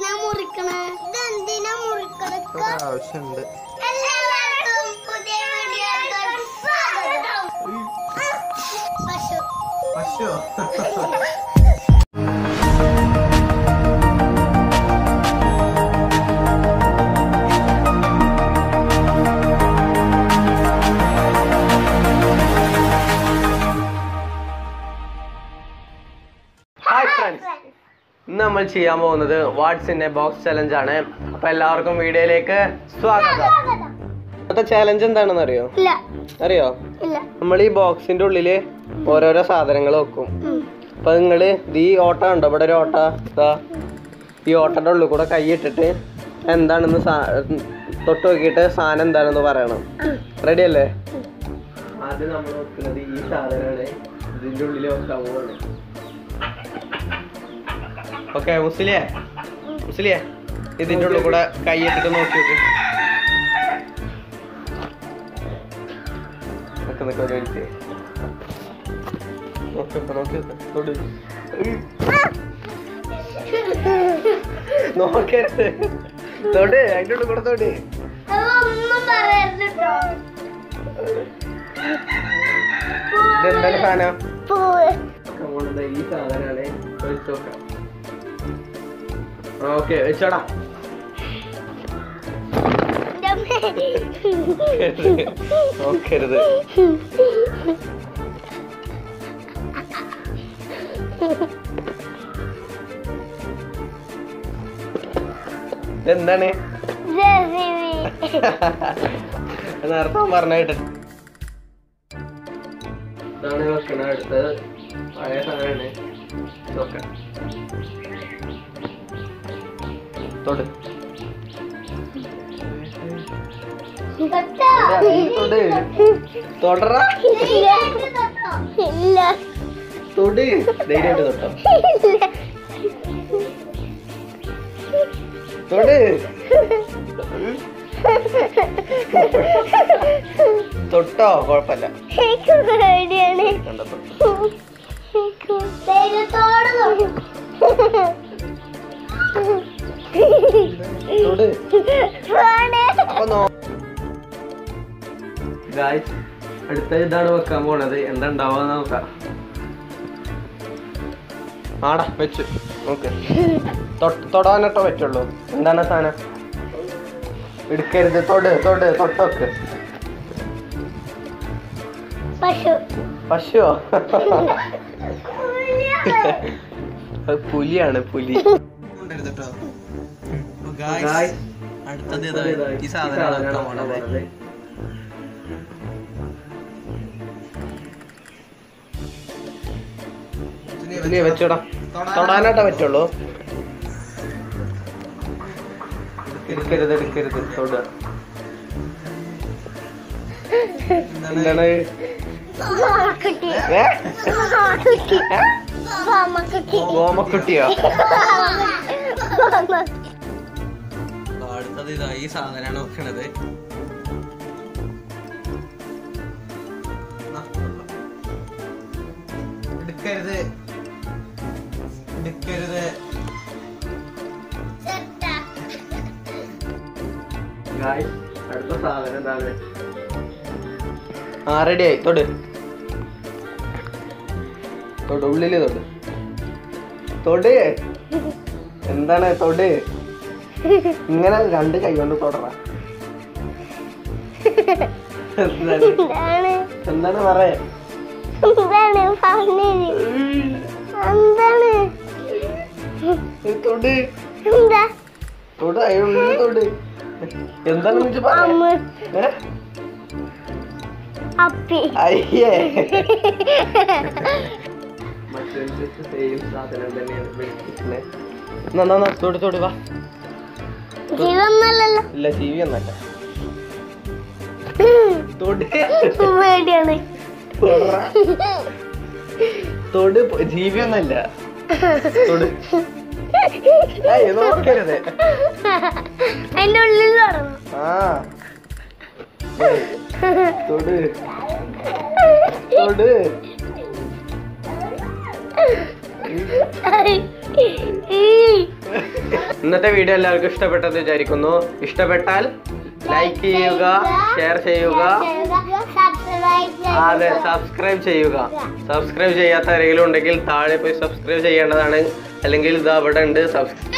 ഇതെന്തിനാ മുറിക്കണ? ഇതെന്തിനാ മുറിക്കണ ആവശ്യമുണ്ട്. എല്ലാവർക്കും പുതിയ വീഡിയോകൾ സ്വാഗതം. പശു. ഇന്ന് നമ്മൾ ചെയ്യാൻ പോകുന്നത് വാട്സിന്റെ ഇൻ എ ബോക്സ് ചലഞ്ച് ആണ്. അപ്പൊ എല്ലാവർക്കും വീഡിയോയിലേക്ക് സ്വാഗതം. ഇന്നത്തെ ചലഞ്ച് എന്താണെന്ന് അറിയോ? ഇല്ല. അറിയോ? ഇല്ല. നമ്മൾ ഈ ബോക്സിന്റെ ഉള്ളിൽ ഓരോരോ സാധനങ്ങൾ വെക്കും. അപ്പൊ നിങ്ങൾ ഈ ഓട്ട ഉണ്ടോ ഇവിടെ ഒരു ഓട്ട. ഈ ഓട്ടന്റെ ഉള്ളിൽ കൂടെ കൈയിട്ടിട്ട് എന്താണെന്ന് സാ- തൊട്ട് നോക്കിയിട്ട് സാധനം എന്താണെന്ന് പറയണം. റെഡി അല്ലേ? ആദ്യം നമ്മൾ വെക്കുന്നത് ഈ സാധനമാണ്. ഇതിന്റെ ഉള്ളിലെ പോവാണ്. ഓക്കെ മുസ്ലിയെ. മുസ്ലിയെ ഇതിന്റെ ഉള്ളിൽ കൂടെ കൈയിട്ടിട്ട് നോക്കി നോക്ക്. നിക്ക് ഒരു തൊട് നോക്കരുത് തൊട് അതിന്റെ ഉള്ളിൽ കൂടെ തൊട്. ഒന്നും ഇതെന്താണ് സാധനം? ഈ സാധനമാണ് നോക്കാം ഓക്കെ വെച്ചോടാ. നോക്കരുത്. ഇതെന്താണ് നേരത്തെ പറഞ്ഞായിട്ട്. ഇതാണ് ഭക്ഷണം എടുത്തത്. പഴയ സാധനമാണ്. നോക്കാം തൊട്. തൊട് തൊടറ. ഇല്ല. തൊട്. ധൈര്യമായിട്ട് തൊട്ടോ. തൊട്. തൊട്ടോ കുഴപ്പമില്ല. നോ അടുത്ത ഇതാണ് വെക്കാൻ പോണത്. എന്താ ഉണ്ടാവുക നോക്കാം. ആടാ വെച്ചു. തൊട്ട് തൊടാനട്ടോ പറ്റുള്ളൂ. എന്താണ് സാധനം? എടുക്കരുത്. തൊട് തൊട് തൊട്ടൊക്കെ പശു. പശുവോ? പുലിയാണ് പുലി. Guys, അടുത്തത്. ഈ സാധനമാണ് പോണത്. വെച്ചോടാ. പറ്റുള്ളൂ. എടുക്കരുത്. എടുക്കരുത് തൊടുക എന്താണ്? മാമക്കുട്ടി അടുത്തത് ഇതാ ഈ സാധനമാണ് വെക്കണത്. എടുക്കരുത്. എടുക്കരുത്. അടുത്ത സാധനം എന്താണ്? ആ റെഡി ആയി. തൊട്. തൊട് ഉള്ളിൽ തൊട്. തൊട്. എന്താണ് തൊട്? ഇങ്ങനെ രണ്ട് കൈ കൊണ്ട് തൊടറ. എന്താണ്? പറയേ? എന്താണ് അമ്മ. അപ്പി. അയ്യേ. സെയിം സാധനം തന്നെയാണ് തൊട് വാ. ഇല്ല ടി വി ഒന്നല്ല തൊട് ജീവി ഒന്നല്ല നോക്കരുത്. അതിന്റെ ഉള്ളിൽ ആ. തൊട്. തൊട്. ഇന്നത്തെ വീഡിയോ എല്ലാവർക്കും ഇഷ്ടപ്പെട്ടെന്ന് വിചാരിക്കുന്നു. ഇഷ്ടപ്പെട്ടാൽ ലൈക്ക് ചെയ്യുക ഷെയർ ചെയ്യുക. അതെ സബ്സ്ക്രൈബ് ചെയ്യുക. സബ്സ്ക്രൈബ് ചെയ്യാത്ത ആരെങ്കിലും ഉണ്ടെങ്കിൽ താഴെ പോയി സബ്സ്ക്രൈബ് ചെയ്യേണ്ടതാണ്. അല്ലെങ്കിൽ ഇത് അവിടെ ഉണ്ട്. സബ്സ്ക്രൈബ്